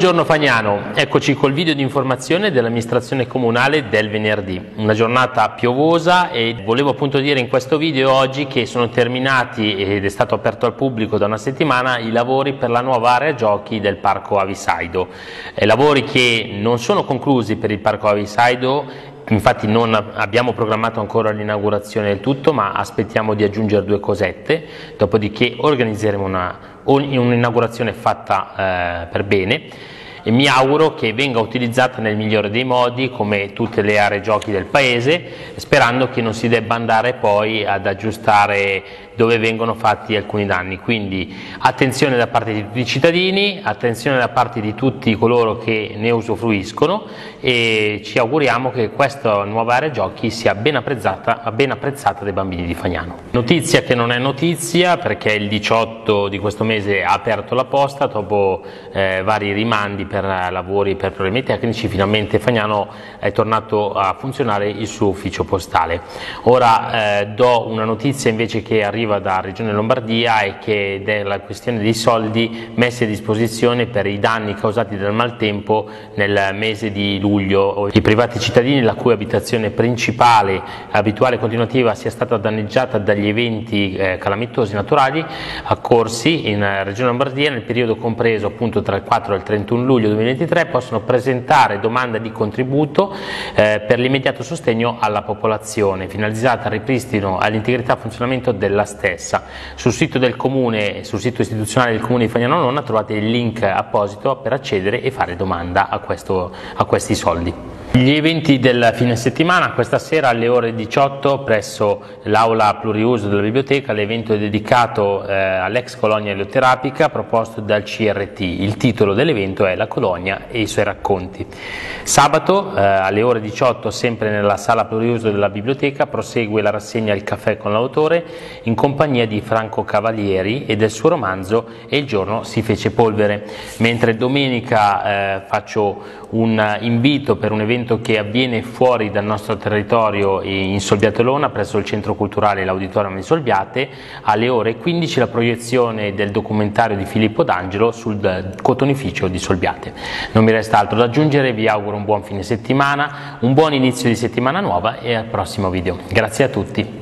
Buongiorno Fagnano, eccoci col video di informazione dell'amministrazione comunale del venerdì. Una giornata piovosa e volevo appunto dire in questo video oggi che sono terminati ed è stato aperto al pubblico da una settimana i lavori per la nuova area giochi del Parco Avisaido. Eh, lavori che non sono conclusi per il Parco Avisaido Infatti non abbiamo programmato ancora l'inaugurazione del tutto, ma aspettiamo di aggiungere due cosette, dopodiché organizzeremo un'inaugurazione fatta eh, per bene. E mi auguro che venga utilizzata nel migliore dei modi come tutte le aree giochi del paese, sperando che non si debba andare poi ad aggiustare dove vengono fatti alcuni danni. Quindi attenzione da parte di tutti i cittadini, attenzione da parte di tutti coloro che ne usufruiscono e ci auguriamo che questa nuova area giochi sia ben apprezzata, ben apprezzata dai bambini di Fagnano. Notizia che non è notizia perché il 18 di questo mese ha aperto la posta dopo eh, vari rimandi per lavori, per problemi tecnici, finalmente Fagnano è tornato a funzionare il suo ufficio postale. Ora eh, do una notizia invece che arriva arriva da Regione Lombardia e che è la questione dei soldi messi a disposizione per i danni causati dal maltempo nel mese di luglio. I privati cittadini la cui abitazione principale, abituale e continuativa sia stata danneggiata dagli eventi eh, calamitosi naturali accorsi in Regione Lombardia nel periodo compreso appunto tra il 4 e il 31 luglio 2023 possono presentare domanda di contributo eh, per l'immediato sostegno alla popolazione finalizzata al ripristino all'integrità e funzionamento della stessa. Sul sito del comune, sul sito istituzionale del comune di Fagnano Nonna trovate il link apposito per accedere e fare domanda a, questo, a questi soldi. Gli eventi del fine settimana, questa sera alle ore 18 presso l'aula pluriuso della biblioteca, l'evento è dedicato eh, all'ex colonia elioterapica proposto dal CRT. Il titolo dell'evento è La colonia e i suoi racconti. Sabato eh, alle ore 18, sempre nella sala pluriuso della biblioteca, prosegue la rassegna Il caffè con l'autore in compagnia di Franco Cavalieri e del suo romanzo E il giorno si fece polvere. Mentre domenica eh, faccio un invito per un evento che avviene fuori dal nostro territorio in Solbiate Lona presso il centro culturale L'Auditorium di Solbiate alle ore 15 la proiezione del documentario di Filippo D'Angelo sul cotonificio di Solbiate. Non mi resta altro da aggiungere, vi auguro un buon fine settimana, un buon inizio di settimana nuova e al prossimo video. Grazie a tutti.